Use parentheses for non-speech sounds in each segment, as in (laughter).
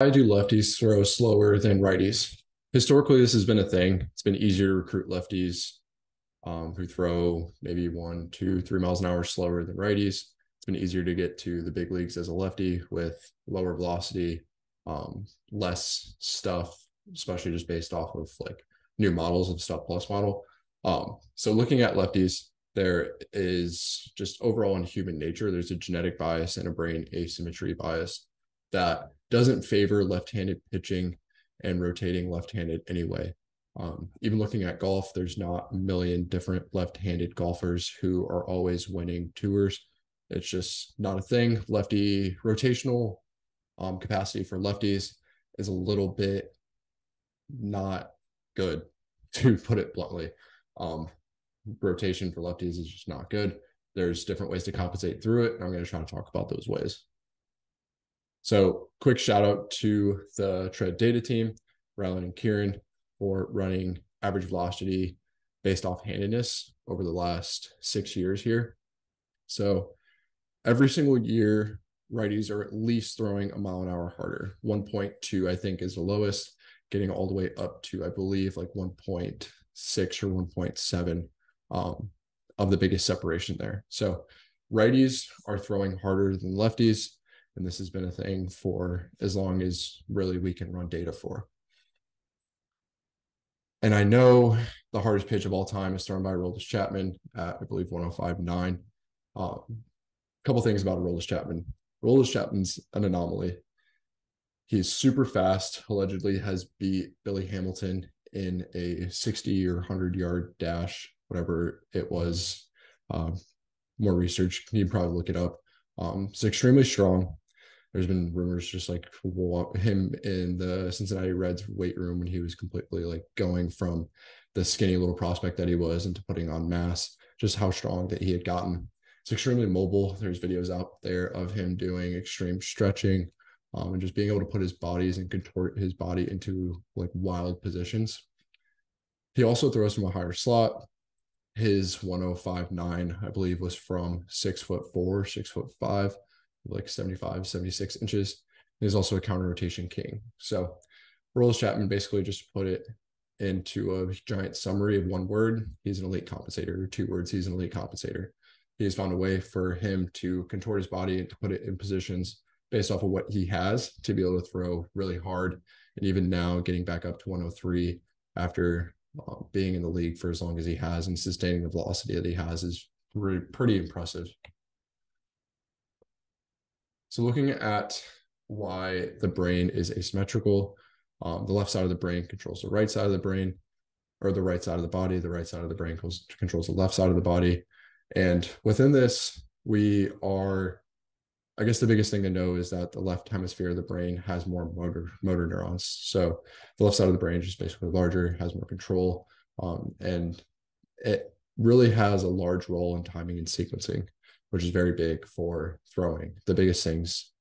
I do lefties throw slower than righties. Historically, this has been a thing. It's been easier to recruit lefties um, who throw maybe one, two, three miles an hour slower than righties. It's been easier to get to the big leagues as a lefty with lower velocity, um, less stuff, especially just based off of like new models of stuff plus model. Um, so looking at lefties, there is just overall in human nature, there's a genetic bias and a brain asymmetry bias that doesn't favor left-handed pitching and rotating left-handed anyway. Um, even looking at golf, there's not a million different left-handed golfers who are always winning tours. It's just not a thing. Lefty rotational um, capacity for lefties is a little bit not good, (laughs) to put it bluntly. Um, rotation for lefties is just not good. There's different ways to compensate through it, and I'm going to try to talk about those ways. So, quick shout out to the Tread Data team, Rylan and Kieran, for running average velocity based off handedness over the last six years here. So, every single year, righties are at least throwing a mile an hour harder. 1.2, I think, is the lowest, getting all the way up to, I believe, like 1.6 or 1.7 um, of the biggest separation there. So, righties are throwing harder than lefties. And this has been a thing for as long as really we can run data for. And I know the hardest pitch of all time is thrown by Aroldis Chapman at, I believe, 105.9. A um, couple things about Aroldis Chapman. Aroldis Chapman's an anomaly. He's super fast, allegedly has beat Billy Hamilton in a 60 or 100 yard dash, whatever it was. Um, more research, you can probably look it up. Um, it's extremely strong there's been rumors just like him in the Cincinnati Reds weight room when he was completely like going from the skinny little prospect that he was into putting on mass, just how strong that he had gotten. It's extremely mobile. There's videos out there of him doing extreme stretching um, and just being able to put his bodies and contort his body into like wild positions. He also throws from a higher slot. His 105.9, I believe, was from six foot four, six foot five like 75, 76 inches. He's also a counter rotation king. So Aroldis Chapman basically just put it into a giant summary of one word. He's an elite compensator, two words, he's an elite compensator. He has found a way for him to contort his body and to put it in positions based off of what he has to be able to throw really hard. And even now, getting back up to 103 after uh, being in the league for as long as he has and sustaining the velocity that he has is really pretty impressive. So looking at why the brain is asymmetrical, um, the left side of the brain controls the right side of the brain, or the right side of the body. The right side of the brain controls the left side of the body. And within this, we are, I guess the biggest thing to know is that the left hemisphere of the brain has more motor motor neurons. So the left side of the brain is just basically larger, has more control, um, and it really has a large role in timing and sequencing which is very big for throwing. The biggest things,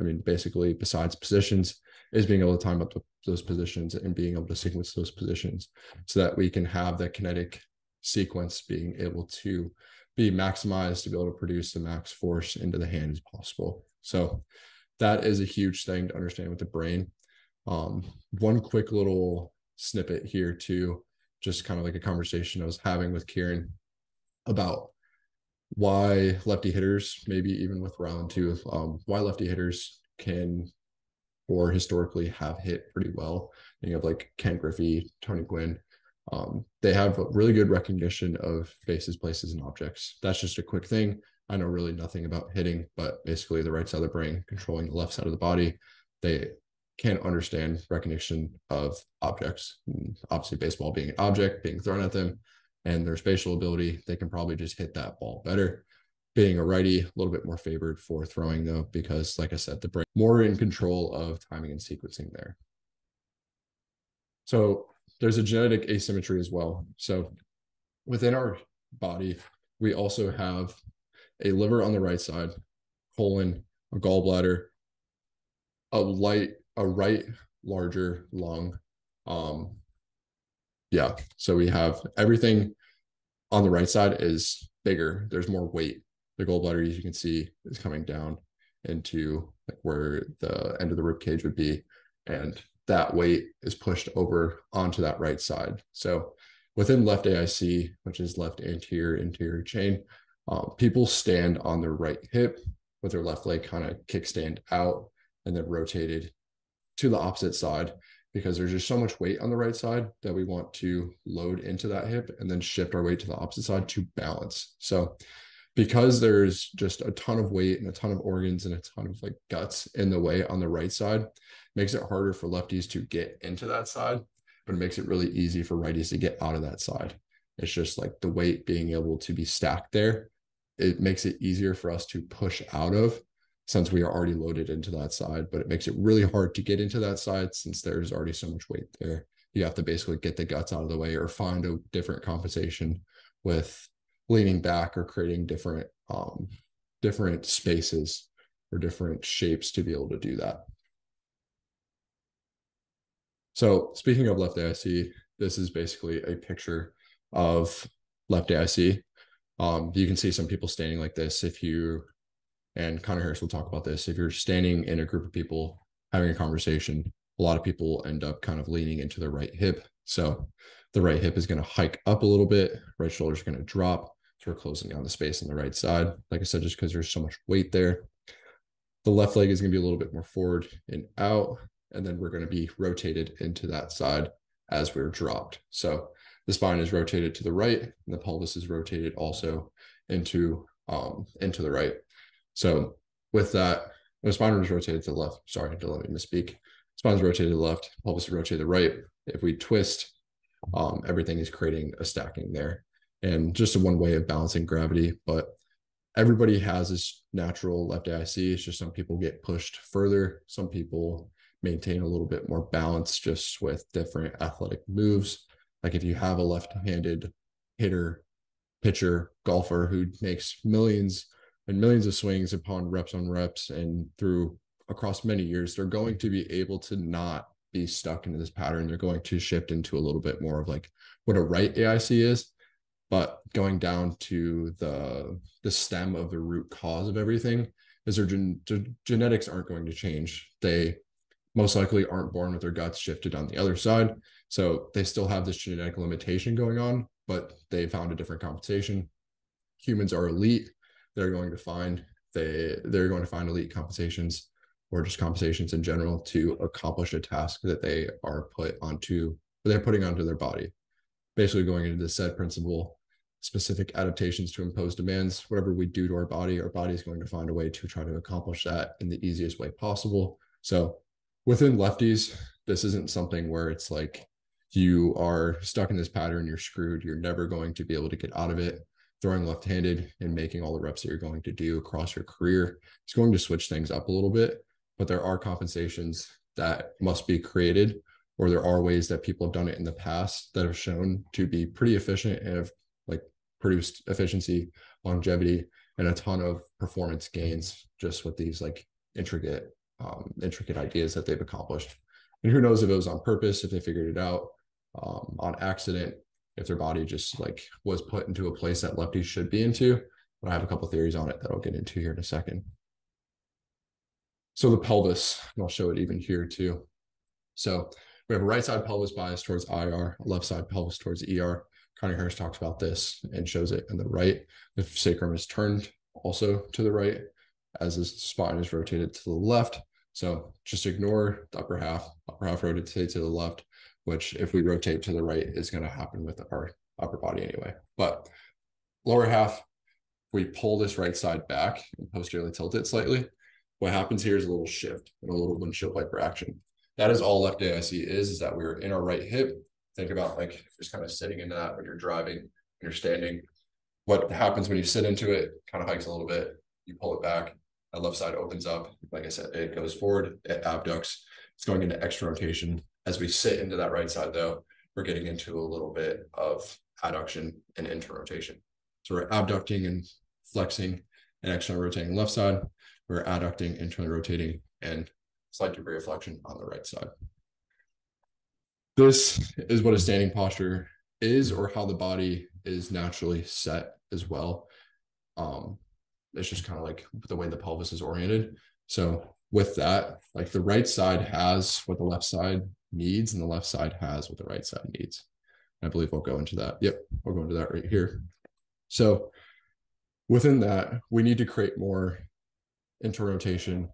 I mean, basically, besides positions, is being able to time up those positions and being able to sequence those positions so that we can have that kinetic sequence being able to be maximized to be able to produce the max force into the hand as possible. So that is a huge thing to understand with the brain. Um, one quick little snippet here too, just kind of like a conversation I was having with Kieran about why lefty hitters, maybe even with Rylan too, um, why lefty hitters can or historically have hit pretty well. You have like Ken Griffey, Tony Gwynn. Um, they have a really good recognition of faces, places, and objects. That's just a quick thing. I know really nothing about hitting, but basically the right side of the brain controlling the left side of the body. They can understand recognition of objects. And obviously, baseball being an object being thrown at them, and their spatial ability, they can probably just hit that ball better. Being a righty, a little bit more favored for throwing though, because like I said, the brain more in control of timing and sequencing there. So there's a genetic asymmetry as well. So within our body, we also have a liver on the right side, colon, a gallbladder, a light, a right larger lung, um, yeah. So we have everything on the right side is bigger. There's more weight. The gallbladder, as you can see, is coming down into like where the end of the rib cage would be. and that weight is pushed over onto that right side. So within left AIC, which is left anterior interior chain, uh, people stand on their right hip with their left leg kind of kickstand out and then rotated to the opposite side because there's just so much weight on the right side that we want to load into that hip and then shift our weight to the opposite side to balance. So because there's just a ton of weight and a ton of organs and a ton of like guts in the way on the right side makes it harder for lefties to get into that side but it makes it really easy for righties to get out of that side it's just like the weight being able to be stacked there it makes it easier for us to push out of since we are already loaded into that side but it makes it really hard to get into that side since there's already so much weight there you have to basically get the guts out of the way or find a different compensation with leaning back or creating different um, different spaces or different shapes to be able to do that. So speaking of left AIC, this is basically a picture of left AIC. Um, you can see some people standing like this. If you, and Connor Harris will talk about this, if you're standing in a group of people having a conversation, a lot of people end up kind of leaning into their right hip. So the right hip is going to hike up a little bit, right shoulder is going to drop. So we're closing down the space on the right side. Like I said, just because there's so much weight there. The left leg is going to be a little bit more forward and out, and then we're going to be rotated into that side as we're dropped. So the spine is rotated to the right, and the pelvis is rotated also into um, into the right. So with that, the spine is rotated to the left. Sorry, don't let me misspeak. Is rotated to the left, pelvis is rotated to the right. If we twist, um, everything is creating a stacking there and just a one way of balancing gravity. But everybody has this natural left AIC. It's just some people get pushed further. Some people maintain a little bit more balance just with different athletic moves. Like if you have a left handed hitter, pitcher, golfer who makes millions and millions of swings upon reps on reps and through across many years, they're going to be able to not be stuck into this pattern. They're going to shift into a little bit more of like what a right AIC is but going down to the the stem of the root cause of everything is their gen- genetics aren't going to change. They most likely aren't born with their guts shifted on the other side. So they still have this genetic limitation going on but they found a different compensation. Humans are elite they're going to find they they're going to find elite compensations or just compensations in general to accomplish a task that they are put onto they're putting onto their body basically going into the SAID principle specific adaptations to impose demands. Whatever we do to our body, our body is going to find a way to try to accomplish that in the easiest way possible. So within lefties, this isn't something where it's like you are stuck in this pattern, you're screwed, you're never going to be able to get out of it. Throwing left handed and making all the reps that you're going to do across your career is going to switch things up a little bit, but there are compensations that must be created, or there are ways that people have done it in the past that have shown to be pretty efficient and have like produced efficiency, longevity, and a ton of performance gains just with these like intricate, um, intricate ideas that they've accomplished. And who knows if it was on purpose, if they figured it out um, on accident, if their body just like was put into a place that lefties should be into. But I have a couple theories on it that I'll get into here in a second. So the pelvis, and I'll show it even here too. So we have a right side pelvis bias towards IR, left side pelvis towards ER. Connor Harris talks about this and shows it in the right. The sacrum is turned also to the right as the spine is rotated to the left. So just ignore the upper half, upper half rotate to the left, which if we rotate to the right is going to happen with our upper body anyway. But lower half, we pull this right side back and posteriorly tilt it slightly. What happens here is a little shift and a little windshield wiper action. That is all left AIC is, is that we're in our right hip think about like just kind of sitting in that when you're driving, when you're standing. What happens when you sit into it kind of hikes a little bit, you pull it back, that left side opens up. Like I said, it goes forward, it abducts, it's going into extra rotation. As we sit into that right side though, we're getting into a little bit of adduction and interrotation. So we're abducting and flexing and external rotating left side. We're adducting, internally rotating, and slight degree of flexion on the right side. This is what a standing posture is, or how the body is naturally set as well. Um, it's just kind of like the way the pelvis is oriented. So with that, like the right side has what the left side needs, and the left side has what the right side needs. I believe we'll go into that. Yep, we'll go into that right here. So within that, we need to create more interrotation,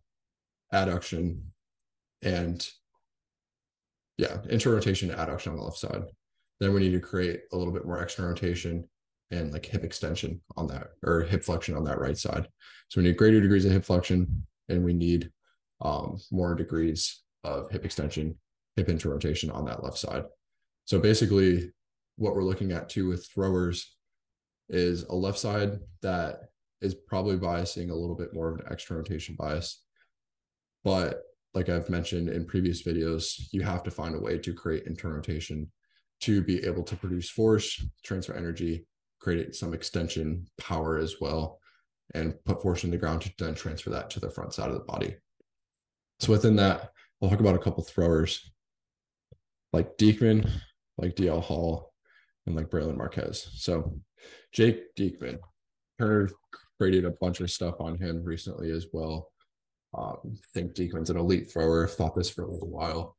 adduction, and yeah, interrotation, adduction on the left side. Then we need to create a little bit more external rotation and like hip extension on that or hip flexion on that right side. So we need greater degrees of hip flexion and we need um, more degrees of hip extension, hip interrotation on that left side. So basically what we're looking at too with throwers is a left side that is probably biasing a little bit more of an external rotation bias. But like I've mentioned in previous videos, you have to find a way to create internal rotation to be able to produce force, transfer energy, create some extension power as well, and put force in the ground to then transfer that to the front side of the body. So within that, I'll talk about a couple throwers like Diekman, like DL Hall, and like Brailyn Marquez. So Jake Diekman, Turner created a bunch of stuff on him recently as well. Um, I think Diekman's an elite thrower. I've thought this for a little while.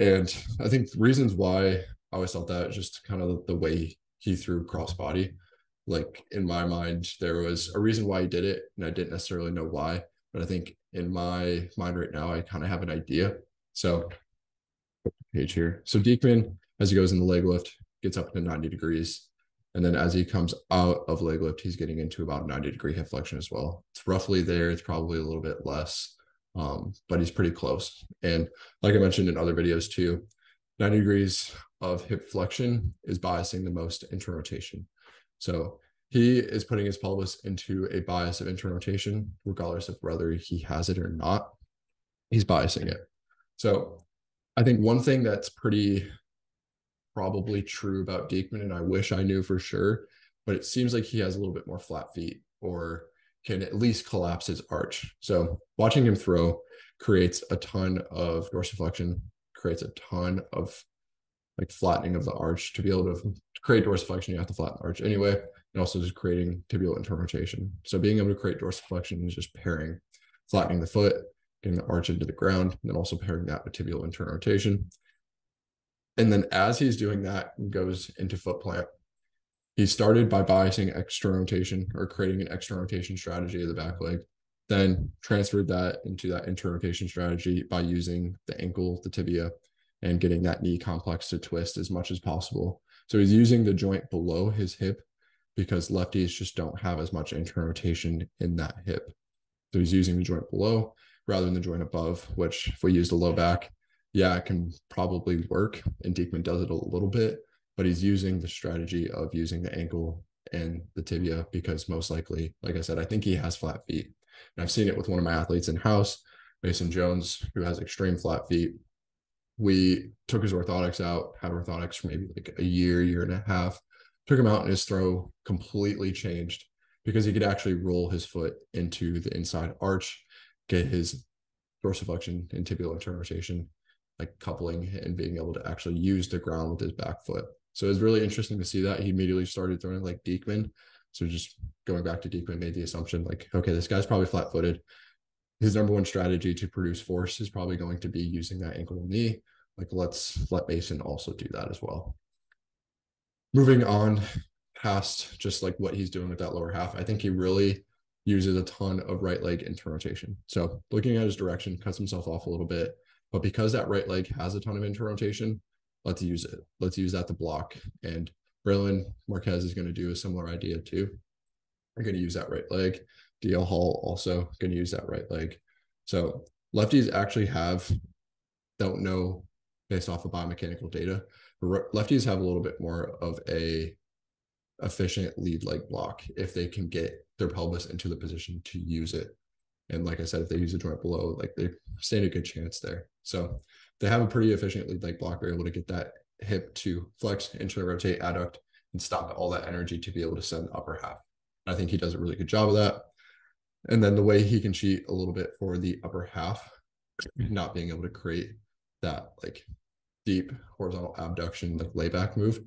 And I think the reasons why I always thought that just kind of the way he threw crossbody. Like in my mind, there was a reason why he did it, and I didn't necessarily know why. But I think in my mind right now, I kind of have an idea. So page here. So Diekman, as he goes in the leg lift, gets up to 90 degrees. And then as he comes out of leg lift, he's getting into about 90 degree hip flexion as well. It's roughly there. It's probably a little bit less, um, but he's pretty close. And like I mentioned in other videos too, 90 degrees of hip flexion is biasing the most internal rotation. So he is putting his pelvis into a bias of internal rotation, regardless of whether he has it or not. He's biasing it. So I think one thing that's pretty probably true about Diekman, and I wish I knew for sure, but it seems like he has a little bit more flat feet or can at least collapse his arch. So watching him throw creates a ton of dorsiflexion, creates a ton of like flattening of the arch. To be able to create dorsiflexion, you have to flatten the arch anyway, and also just creating tibial internal rotation. So being able to create dorsiflexion is just pairing, flattening the foot, getting the arch into the ground, and then also pairing that with tibial internal rotation. And then as he's doing that, goes into foot plant. He started by biasing external rotation or creating an external rotation strategy of the back leg, then transferred that into that internal rotation strategy by using the ankle, the tibia, and getting that knee complex to twist as much as possible. So he's using the joint below his hip because lefties just don't have as much internal rotation in that hip. So he's using the joint below rather than the joint above, which if we use the low back, yeah, it can probably work. And Diekman does it a little bit, but he's using the strategy of using the ankle and the tibia because most likely, like I said, I think he has flat feet. And I've seen it with one of my athletes in house, Mason Jones, who has extreme flat feet. We took his orthotics out, had orthotics for maybe like a year, year and a half, took him out and his throw completely changed because he could actually roll his foot into the inside arch, get his dorsiflexion and tibial internal rotation like coupling and being able to actually use the ground with his back foot. So it was really interesting to see that. He immediately started throwing like Diekman. So just going back to Diekman made the assumption like, okay, this guy's probably flat footed. His number one strategy to produce force is probably going to be using that ankle and knee. Like let's let Mason also do that as well. Moving on past just like what he's doing with that lower half, I think he really uses a ton of right leg internal rotation. So looking at his direction, cuts himself off a little bit, but because that right leg has a ton of internal rotation, let's use it. Let's use that to block. And Brailyn Marquez is going to do a similar idea too. We're going to use that right leg. DL Hall also going to use that right leg. So lefties actually have, don't know based off of biomechanical data, lefties have a little bit more of a efficient lead leg block if they can get their pelvis into the position to use it and like I said, if they use a joint below, like they stand a good chance there. So they have a pretty efficient lead leg block. They're able to get that hip to flex, into rotate, adduct, and stop all that energy to be able to send the upper half. I think he does a really good job of that. And then the way he can cheat a little bit for the upper half, not being able to create that like deep horizontal abduction, like layback move.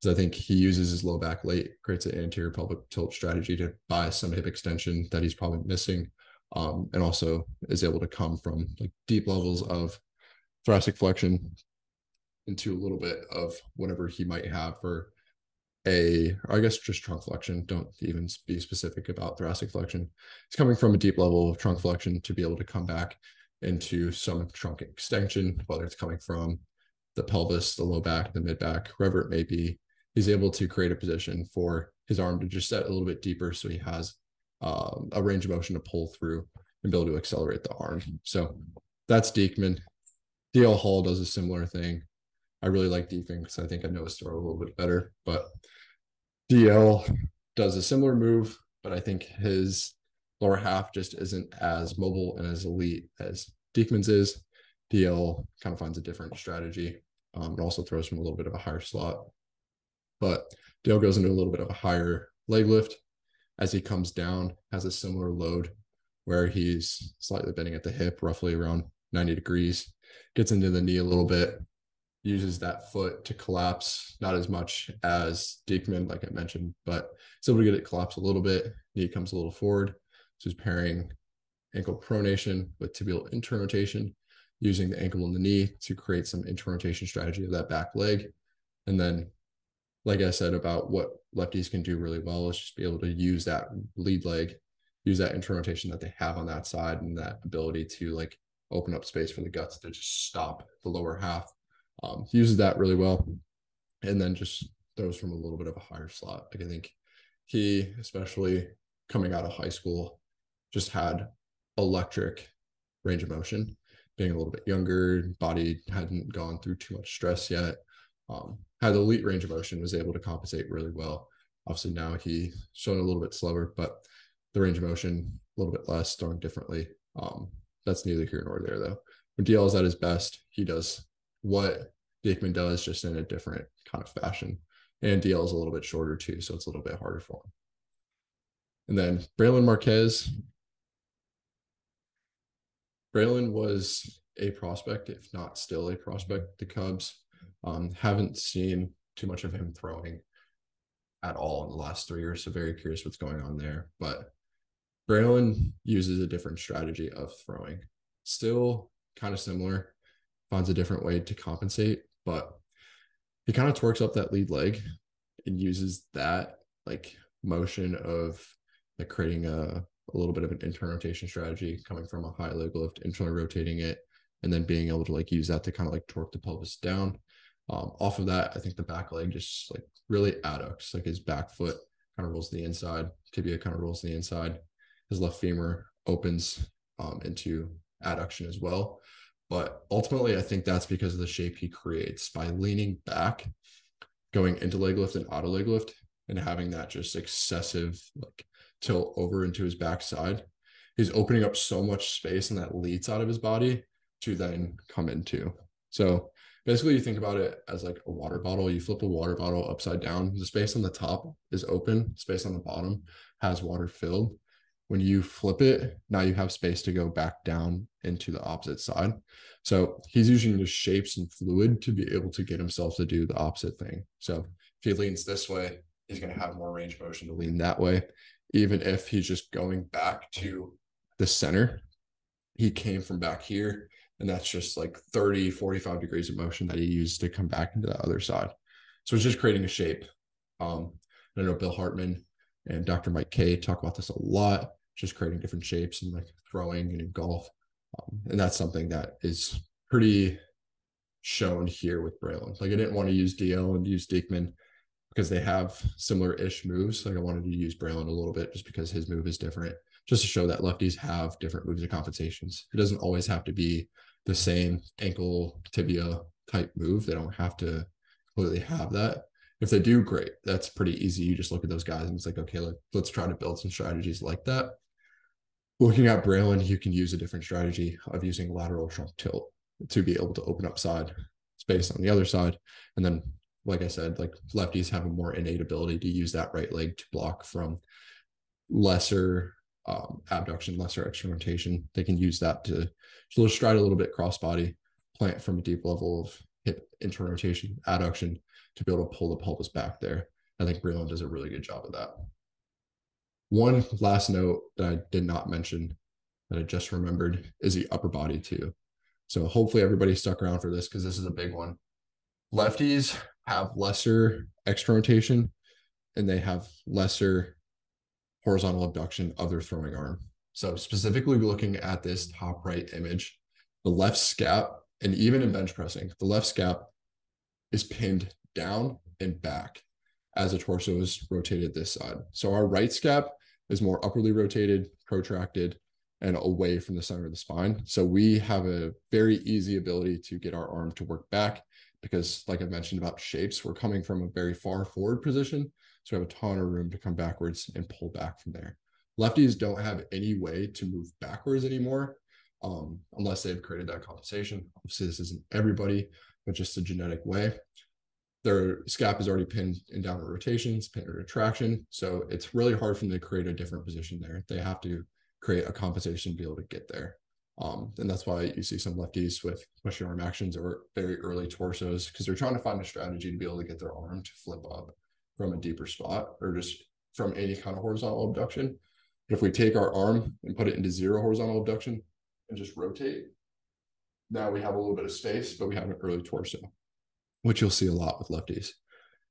Because I think he uses his low back late, creates an anterior pelvic tilt strategy to buy some hip extension that he's probably missing um, and also is able to come from like deep levels of thoracic flexion into a little bit of whatever he might have for a, I guess just trunk flexion. Don't even be specific about thoracic flexion. It's coming from a deep level of trunk flexion to be able to come back into some trunk extension, whether it's coming from the pelvis, the low back, the mid back, wherever it may be. He's able to create a position for his arm to just set a little bit deeper so he has um, a range of motion to pull through and be able to accelerate the arm. So that's Diekman. DL Hall does a similar thing. I really like Diekman because I think I know his throw a little bit better, but DL does a similar move, but I think his lower half just isn't as mobile and as elite as Diekman's is. DL kind of finds a different strategy. Um, it also throws from a little bit of a higher slot, but DL goes into a little bit of a higher leg lift as he comes down, has a similar load where he's slightly bending at the hip, roughly around 90 degrees, gets into the knee a little bit, uses that foot to collapse, not as much as Diekman, like I mentioned, but it's able to get it collapse a little bit. Knee comes a little forward. So he's pairing ankle pronation with tibial interrotation, using the ankle and the knee to create some interrotation strategy of that back leg. And then, like I said about what lefties can do really well is just be able to use that lead leg, use that interrotation that they have on that side and that ability to like open up space for the guts to just stop the lower half um, uses that really well, and then just throws from a little bit of a higher slot. Like I think he, especially coming out of high school, just had electric range of motion. Being a little bit younger, body hadn't gone through too much stress yet. Um, had elite range of motion, was able to compensate really well. Obviously now he's shown a little bit slower, but the range of motion a little bit less, throwing differently. Um, that's neither here nor there though. When DL is at his best, he does what Diekman does, just in a different kind of fashion. And DL is a little bit shorter too, so it's a little bit harder for him. And then Brailyn Marquez. Brailyn was a prospect, if not still a prospect, the Cubs. Um, haven't seen too much of him throwing at all in the last three years. So very curious what's going on there. But Brailyn uses a different strategy of throwing. Still kind of similar finds a different way to compensate, but he kind of torques up that lead leg and uses that like motion of like creating a, a little bit of an internal rotation strategy coming from a high leg lift, internally rotating it, and then being able to like use that to kind of like torque the pelvis down. Um, off of that, I think the back leg just like really adducts, like his back foot kind of rolls to the inside, tibia kind of rolls to the inside, his left femur opens um, into adduction as well. But ultimately, I think that's because of the shape he creates by leaning back, going into leg lift and auto leg lift, and having that just excessive like tilt over into his backside. He's opening up so much space in that lead side of his body to then come into. So basically, you think about it as like a water bottle. You flip a water bottle upside down. The space on the top is open, space on the bottom has water filled when you flip it, now you have space to go back down into the opposite side. So he's using the shapes and fluid to be able to get himself to do the opposite thing. So if he leans this way, he's going to have more range motion to lean that way. Even if he's just going back to the center, he came from back here, and that's just like 30, 45 degrees of motion that he used to come back into the other side. So it's just creating a shape. Um, I know Bill Hartman and Dr. Mike K talk about this a lot, just creating different shapes and like throwing and in golf. Um, and that's something that is pretty shown here with Brailyn. Like I didn't want to use DL and use Diekman because they have similar ish moves. Like I wanted to use Brailyn a little bit just because his move is different, just to show that lefties have different moves and compensations. It doesn't always have to be the same ankle tibia type move. They don't have to completely have that. If they do, great. That's pretty easy. You just look at those guys and it's like, okay, let, let's try to build some strategies like that. Looking at Brailyn, you can use a different strategy of using lateral trunk tilt to be able to open up side space on the other side. And then, like I said, like lefties have a more innate ability to use that right leg to block from lesser um, abduction, lesser external rotation. They can use that to so stride a little bit cross body, plant from a deep level of hip internal rotation, adduction, to be able to pull the pelvis back there. I think Brailyn does a really good job of that. One last note that I did not mention that I just remembered is the upper body too. So hopefully everybody stuck around for this because this is a big one. Lefties have lesser extra rotation and they have lesser horizontal abduction of their throwing arm. So specifically looking at this top right image, the left scap, and even in bench pressing, the left scap is pinned down and back as the torso is rotated this side. So our right scap is more upwardly rotated, protracted, and away from the center of the spine. So we have a very easy ability to get our arm to work back because like I mentioned about shapes, we're coming from a very far forward position. So we have a ton of room to come backwards and pull back from there. Lefties don't have any way to move backwards anymore um, unless they've created that compensation. Obviously, this isn't everybody, but just a genetic way. Their scap is already pinned in downward rotations, pinned in retraction. So it's really hard for them to create a different position there. They have to create a compensation to be able to get there. Um, and that's why you see some lefties with pushing arm actions or very early torsos because they're trying to find a strategy to be able to get their arm to flip up from a deeper spot or just from any kind of horizontal abduction. If we take our arm and put it into zero horizontal abduction and just rotate, now we have a little bit of space, but we have an early torso, which you'll see a lot with lefties.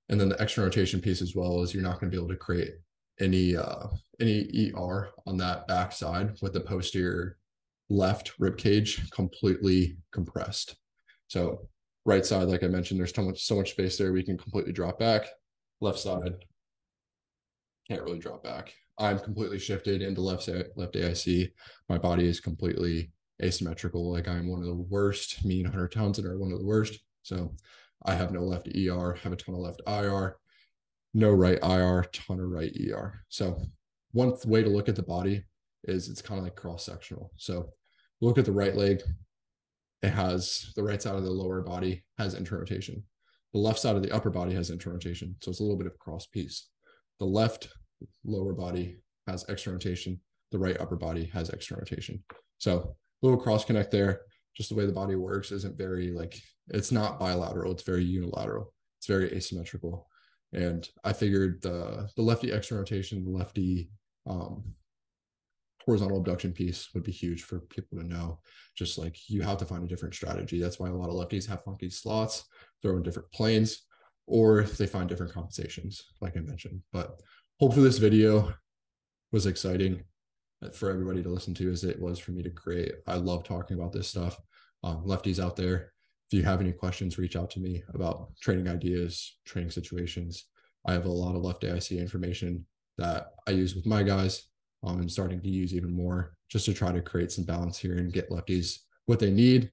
And then the extra rotation piece as well is you're not going to be able to create any uh any ER on that backside with the posterior left rib cage completely compressed. So right side, like I mentioned, there's so much so much space there. We can completely drop back. Left side can't really drop back. I'm completely shifted into left left AIC. My body is completely asymmetrical. Like I'm one of the worst. Me and Hunter Townsend are one of the worst. So I have no left ER, have a ton of left IR, no right IR, ton of right ER. So one way to look at the body is it's kind of like cross sectional. So look at the right leg. It has the right side of the lower body has internal rotation. The left side of the upper body has internal rotation. So it's a little bit of a cross piece. The left lower body has external rotation. The right upper body has external rotation. So a little cross connect there. Just the way the body works isn't very like it's not bilateral. It's very unilateral. It's very asymmetrical. And I figured the the lefty external rotation, the lefty um, horizontal abduction piece would be huge for people to know. Just like you have to find a different strategy. That's why a lot of lefties have funky slots, throw in different planes, or they find different compensations, like I mentioned. But hopefully this video was exciting for everybody to listen to as it was for me to create. I love talking about this stuff. Um, lefties out there, if you have any questions, reach out to me about training ideas, training situations. I have a lot of left AIC information that I use with my guys um, and starting to use even more just to try to create some balance here and get lefties what they need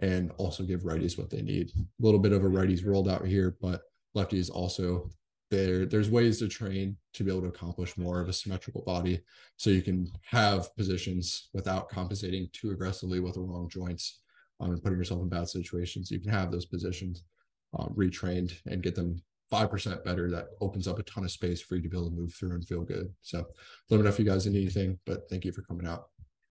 and also give righties what they need. A little bit of a righties rolled out here, but lefties also there there's ways to train to be able to accomplish more of a symmetrical body so you can have positions without compensating too aggressively with the wrong joints um, and putting yourself in bad situations you can have those positions um, retrained and get them 5% better that opens up a ton of space for you to be able to move through and feel good. So let me know if you guys need anything but thank you for coming out